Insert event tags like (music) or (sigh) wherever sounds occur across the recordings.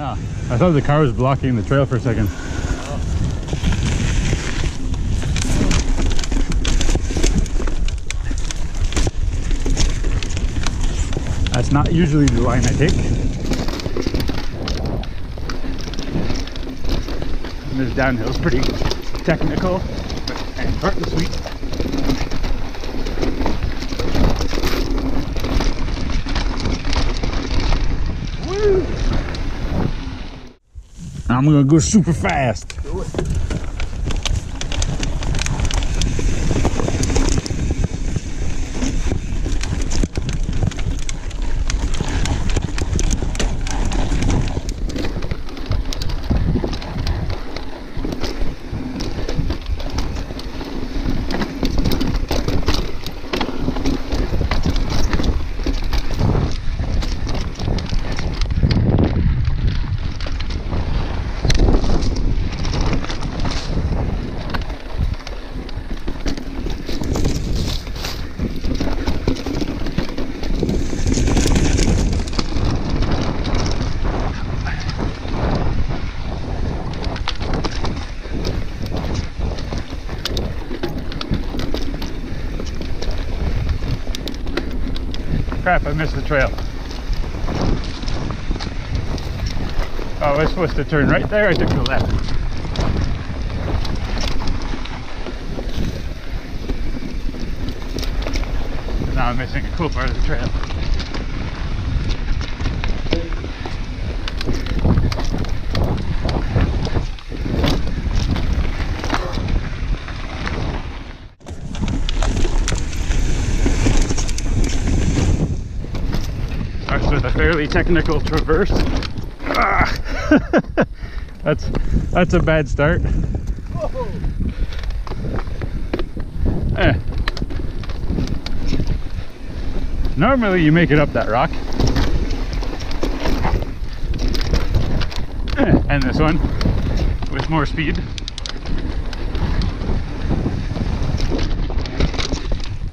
Ah, I thought the car was blocking the trail for a second. That's not usually the line I take. And this downhill's pretty technical and short and sweet. Woo! I'm gonna go super fast. Crap, I missed the trail. Oh, I was supposed to turn right there, I took the left. And now I'm missing a cool part of the trail. Starts technical traverse. Ah. (laughs) that's that's a bad start. Eh. Normally you make it up that rock. Eh, And this one with more speed.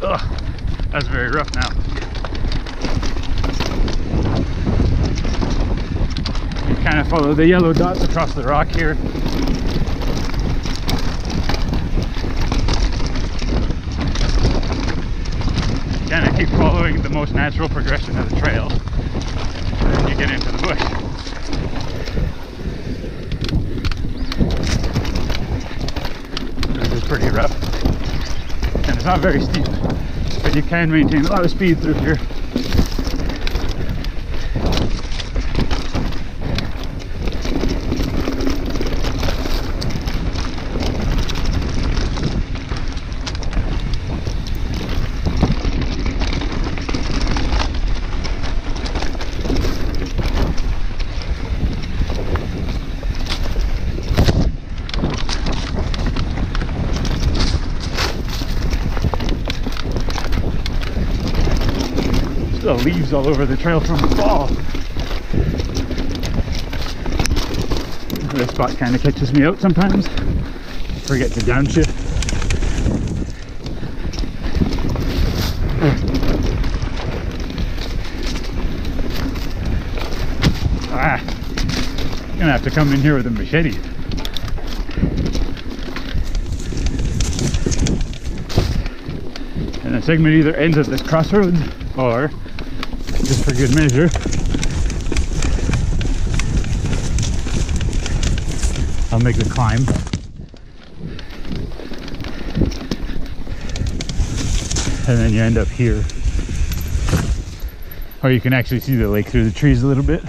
Ugh, that's very rough now. Kind of follow the yellow dots across the rock here. Kind of keep following the most natural progression of the trail. Then you get into the bush. Pretty rough. And it's not very steep, but you can maintain a lot of speed through here. Leaves all over the trail from the fall. This spot kind of catches me out sometimes. Forget to downshift. Ah, gonna have to come in here with a machete. And the segment either ends at this crossroads or, just for good measure, I'll make the climb. And then you end up here. Or you can actually see the lake through the trees a little bit.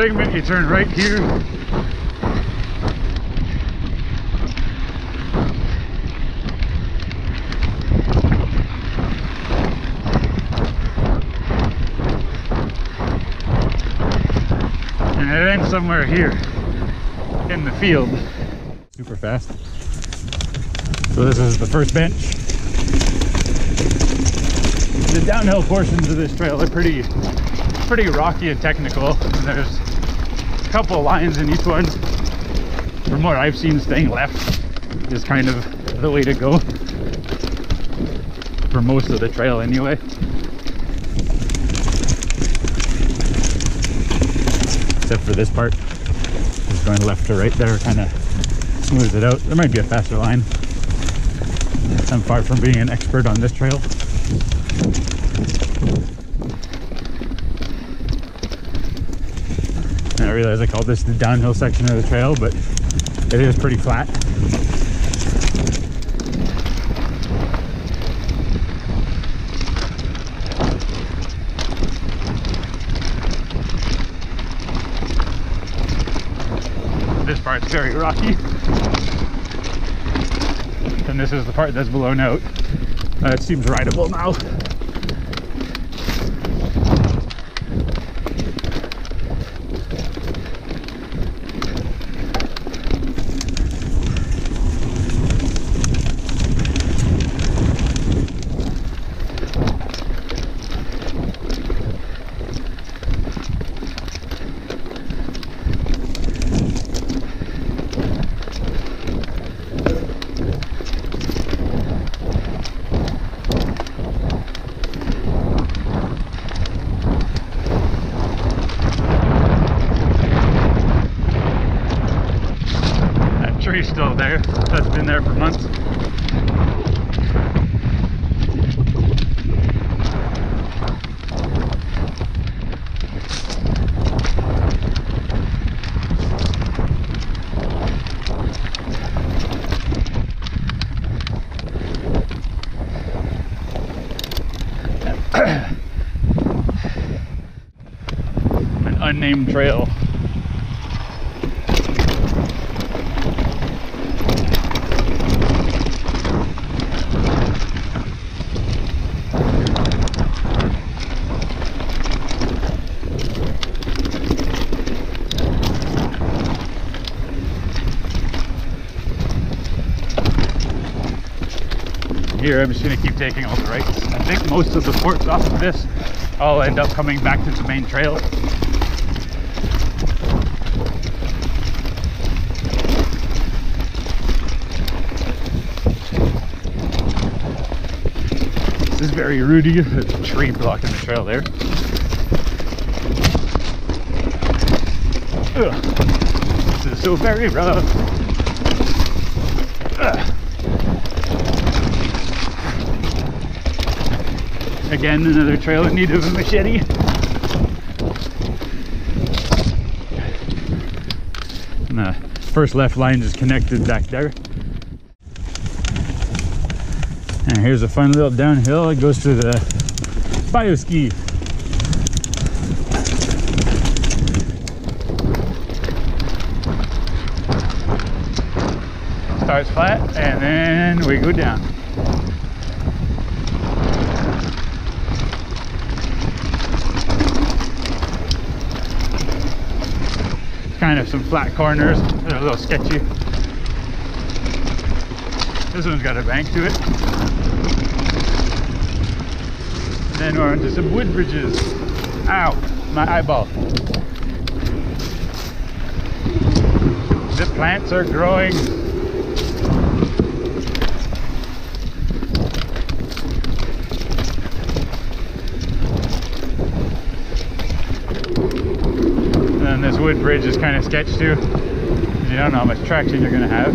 Segment, you turn right here. And it ends somewhere here in the field. Super fast. So this is the first bench. The downhill portions of this trail are pretty pretty rocky and technical. There's a couple of lines in each one. From what I've seen, staying left is kind of the way to go. For most of the trail anyway. Except for this part. Just going left to right there kind of smooths it out. There might be a faster line. I'm far from being an expert on this trail. I realize I called this the downhill section of the trail, but it is pretty flat. This part's very rocky. And this is the part that's blown out. Uh, it seems rideable now. That tree's still there. That's been there for months. An unnamed trail. Here, I'm just gonna keep taking all the rights. I think most of the ports off of this all end up coming back to the main trail. This is very rooty. A tree blocking the trail there. Ugh. This is so very rough. Again, another trail need of a machete. And the first left line is connected back there. And here's a fun little downhill. It goes to the bioski. Starts flat and then we go down. Kind of some flat corners. They're a little sketchy. This one's got a bank to it. And then we're onto some wood bridges. Ow, my eyeball. The plants are growing. Then this wood bridge is kind of sketch too. You don't know how much traction you're gonna have.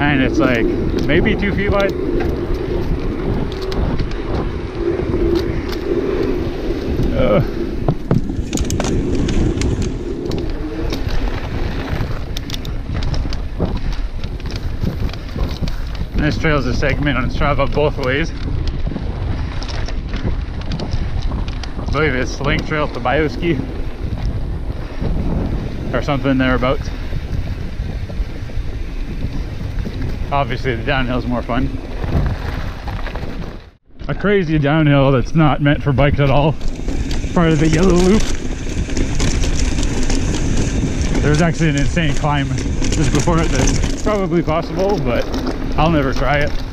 And it's like maybe two feet wide. And This trail's a segment on Strava both ways. Believe it's Link Trail to Bioski or something thereabouts. Obviously the downhill's more fun. A crazy downhill that's not meant for bikes at all. Part of the yellow loop. There's actually an insane climb just before it that's probably possible, but I'll never try it.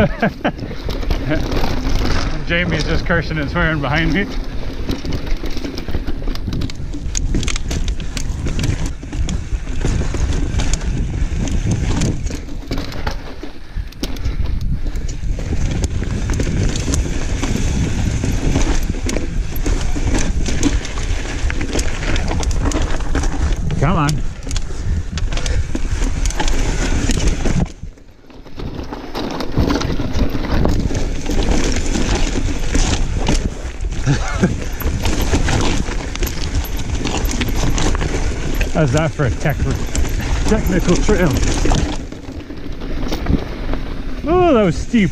(laughs) Jamie's just cursing and swearing behind me. Come on. How's that for a tech technical trail? Oh, that was steep.